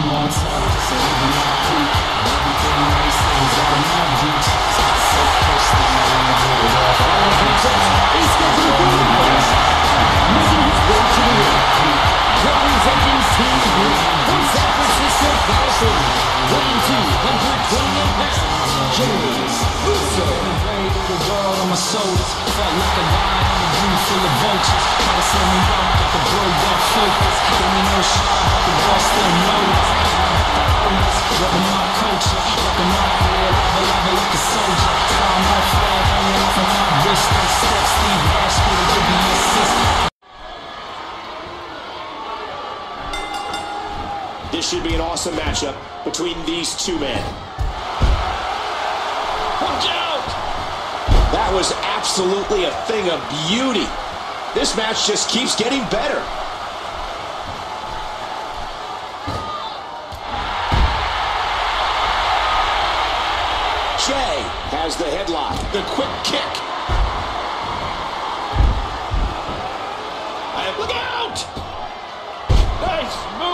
I'm on top, so even I peak. Everything say is out of my reach. So I so personally, I wanna do it all. All of them just, he's scheduled to be the. Making his way to the. Representing Team Group from San Francisco, California. Weighing 228 pounds, Jey Uso. the world on my shoulders. Felt like a lion a room full of vultures. Try to me should be an awesome matchup between these two men. Watch out! That was absolutely a thing of beauty. This match just keeps getting better. Jey has the headlock. The quick kick.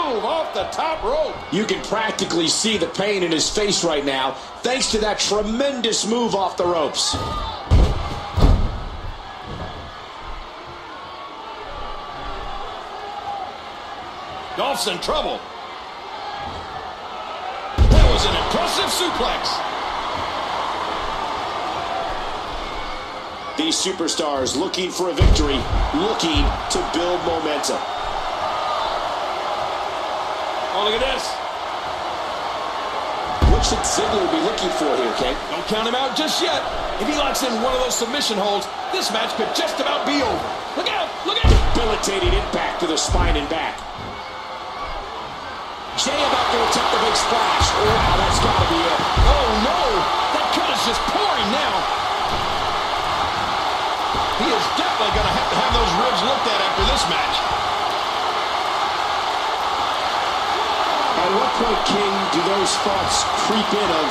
Off the top rope. You can practically see the pain in his face right now, thanks to that tremendous move off the ropes. Dolph's in trouble. That was an impressive suplex. These superstars looking for a victory, looking to build momentum. Oh, look at this. What should Ziggler be looking for here, King? Don't count him out just yet. If he locks in one of those submission holds, this match could just about be over. Look out! Look out! Debilitating impact to the spine and back. Jey about to attempt the big splash. Wow, that's got to be it. Oh, no! That cut is just pouring now. He is definitely going to have to have those ribs looked at after this match. At what point, King, do those thoughts creep in of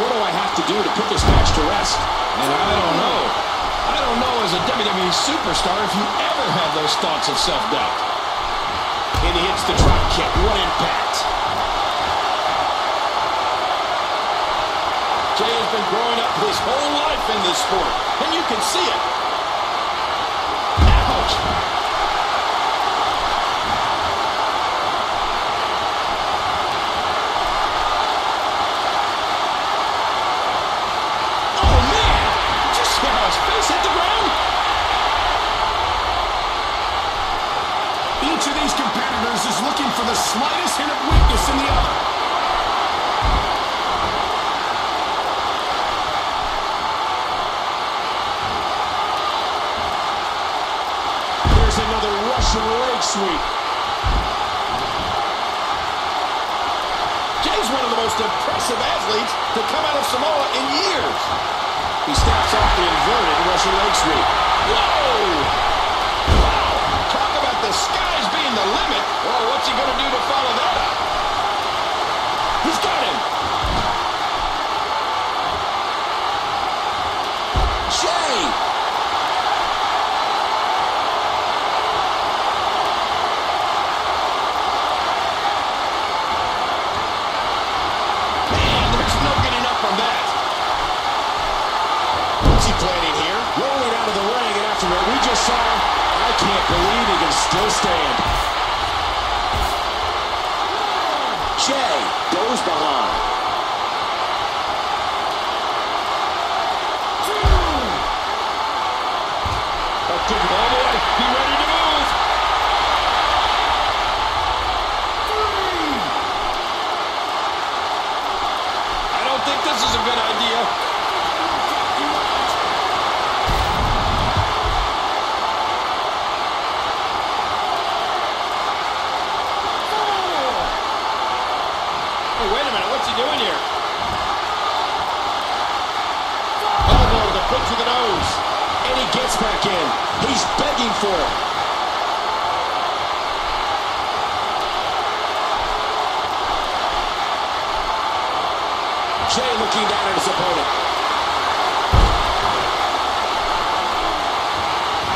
what do I have to do to put this match to rest? And I don't know. I don't know as a WWE superstar if you ever have those thoughts of self-doubt. And he hits the drop kick. What impact. Jey has been growing up his whole life in this sport, and you can see it. Ouch! Oh, man! Just see how his face hit the ground? Each of these competitors is looking for the slightest hint of weakness in the other. Here's another Russian leg sweep. Jey's one of the most impressive athletes to come out of Samoa in years. He steps off the inverted Russian leg sweep. Whoa! Wow! Talk about the being the limit. Well, what's he going to do to follow that up? He's got him. Jey! Man, there's no getting up from that. What's he planning here? Rolling out of the ring, and after what we just saw, I can't believe he can still stand. Jey goes behind. Oh, good. Oh. Ready to gets back in. He's begging for it. Jey looking down at his opponent.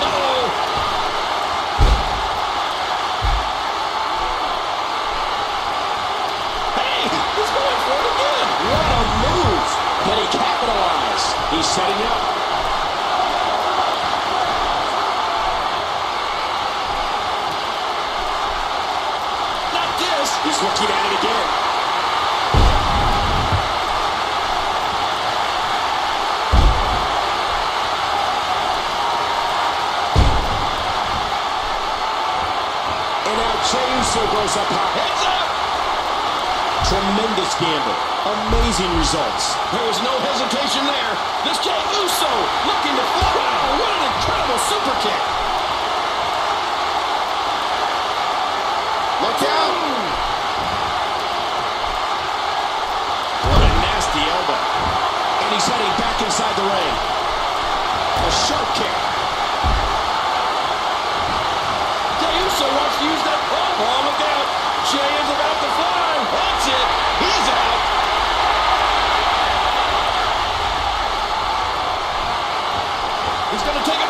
-oh. hey, he's going for it again. What a move! But he capitalized. He's setting up. Looking at it again. And now Uso goes up high. Heads up. Tremendous gamble. Amazing results. There was no hesitation there. This Jey Uso looking to fly. Wow, what an incredible super kick. Look out. What a nasty elbow. And he's heading back inside the ring. A sharp kick. Jey Uso wants to use that. Oh, oh, look out. Jey is about to fly. That's it. He's out. He's going to take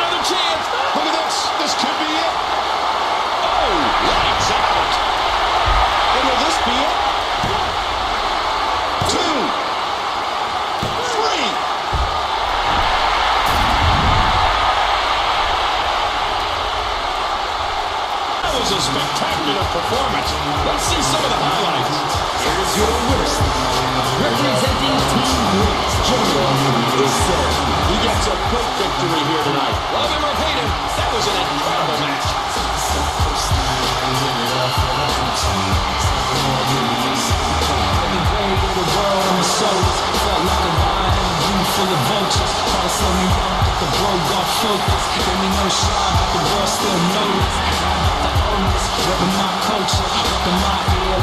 was a spectacular performance. Let's see some of the highlights. Here's your winner, representing Team Jey Uso. He gets a quick victory here tonight. Love him or hate him, that was an incredible match. Every grave of the world, I'm a. Felt like a lion room full of vultures. Try to slow me down, the bro got focus. Gave me no shot, the world still noticed. Repping my culture, repping my.